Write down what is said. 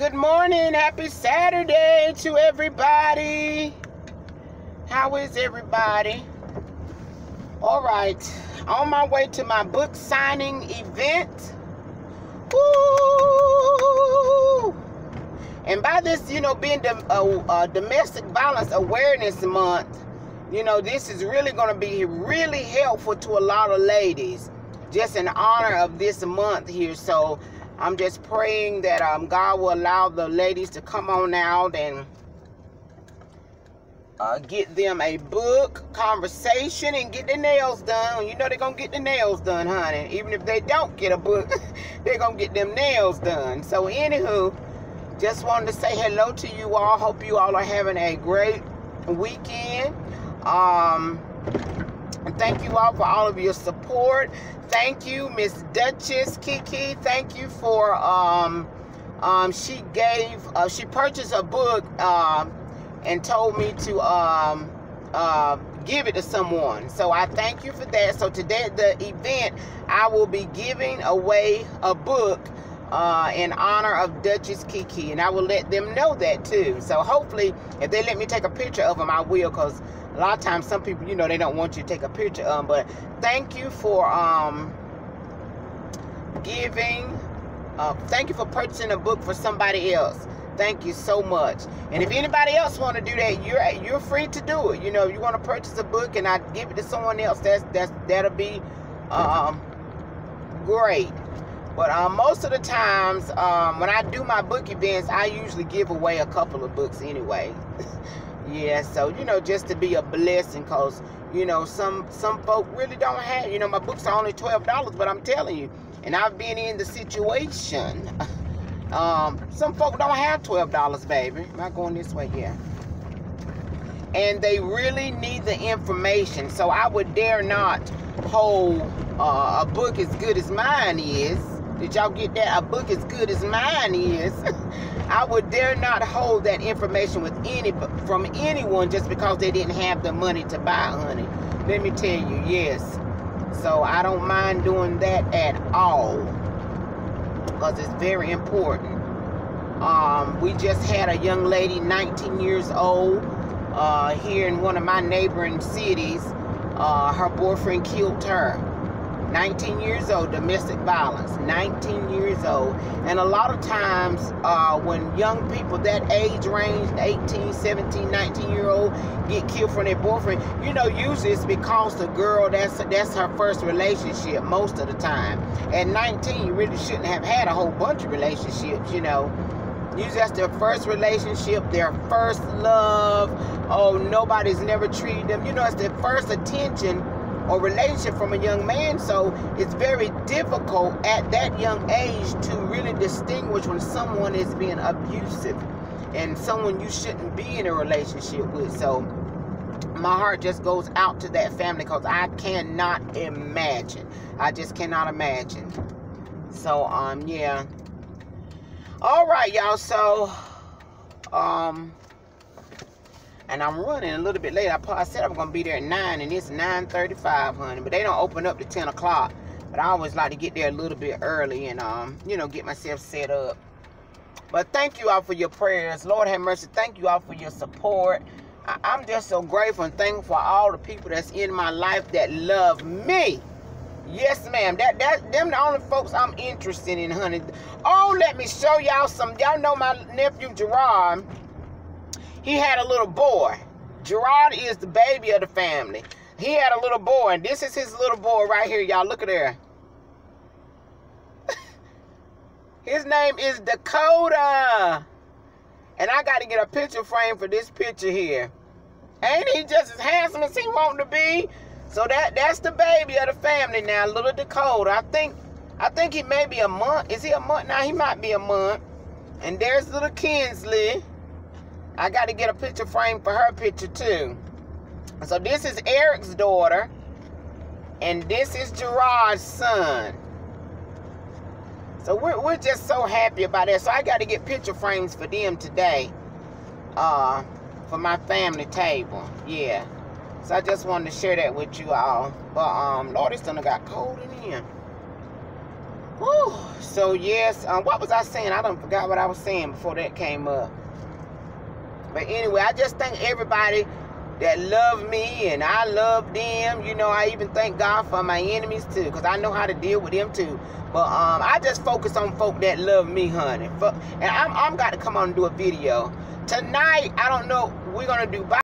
Good morning. Happy Saturday to everybody. How is everybody? All right. On my way to my book signing event. Woo! And by this, you know, being the uh, uh, domestic violence awareness month, you know, this is really going to be really helpful to a lot of ladies just in honor of this month here. So I'm just praying that um, God will allow the ladies to come on out and uh, get them a book conversation and get their nails done. You know they're going to get the nails done, honey. Even if they don't get a book, they're going to get them nails done. So anywho, just wanted to say hello to you all. Hope you all are having a great weekend. Um, thank you all for all of your support. Thank you, Miss Duchess Kiki. Thank you for um um she gave uh, she purchased a book um and told me to um uh, give it to someone. So I thank you for that. So today at the event, I will be giving away a book uh, in honor of Duchess Kiki, and I will let them know that too. So hopefully, if they let me take a picture of them, I will, because a lot of times some people, you know, they don't want you to take a picture of them. But thank you for um, giving. Uh, thank you for purchasing a book for somebody else. Thank you so much. And if anybody else want to do that, you're you're free to do it. You know, you want to purchase a book and I give it to someone else. That's that's that'll be um, great. But um, most of the times, um, when I do my book events, I usually give away a couple of books anyway. yeah, so you know, just to be a blessing, cause you know some some folk really don't have. You know, my books are only twelve dollars, but I'm telling you, and I've been in the situation. um, some folk don't have twelve dollars, baby. Am I going this way? Yeah. And they really need the information, so I would dare not hold uh, a book as good as mine is did y'all get that? A book as good as mine is. I would dare not hold that information with any from anyone just because they didn't have the money to buy, honey. Let me tell you, yes. So I don't mind doing that at all because it's very important. Um, we just had a young lady, 19 years old, uh, here in one of my neighboring cities. Uh, her boyfriend killed her. 19 years old, domestic violence, 19 years old. And a lot of times uh, when young people that age range, 18, 17, 19 year old, get killed from their boyfriend, you know, usually it's because the girl, that's, that's her first relationship most of the time. At 19, you really shouldn't have had a whole bunch of relationships, you know. Usually that's their first relationship, their first love. Oh, nobody's never treated them. You know, it's their first attention or relationship from a young man. So it's very difficult at that young age to really distinguish when someone is being abusive and someone you shouldn't be in a relationship with. So my heart just goes out to that family because I cannot imagine. I just cannot imagine. So um yeah. All right, y'all. So um and I'm running a little bit late. I, I said I'm gonna be there at nine, and it's 9:35, honey. But they don't open up to 10 o'clock. But I always like to get there a little bit early and um, you know, get myself set up. But thank you all for your prayers. Lord have mercy. Thank you all for your support. I, I'm just so grateful and thankful for all the people that's in my life that love me. Yes, ma'am. That that them the only folks I'm interested in, honey. Oh, let me show y'all some. Y'all know my nephew Gerard he had a little boy. Gerard is the baby of the family. He had a little boy, and this is his little boy right here, y'all. Look at there. his name is Dakota. And I got to get a picture frame for this picture here. Ain't he just as handsome as he want to be? So that that's the baby of the family now, little Dakota. I think I think he may be a month. Is he a month now? He might be a month. And there's little Kinsley. I got to get a picture frame for her picture too. So this is Eric's daughter. And this is Gerard's son. So we're, we're just so happy about that. So I got to get picture frames for them today. Uh, for my family table. Yeah. So I just wanted to share that with you all. But um, Lord, it's done got cold in here. Whew. So yes, um, what was I saying? I don't forgot what I was saying before that came up. But anyway, I just thank everybody that love me and I love them. You know, I even thank God for my enemies too, because I know how to deal with them too. But um, I just focus on folk that love me, honey. And I'm, I'm got to come on and do a video tonight. I don't know. We're gonna do.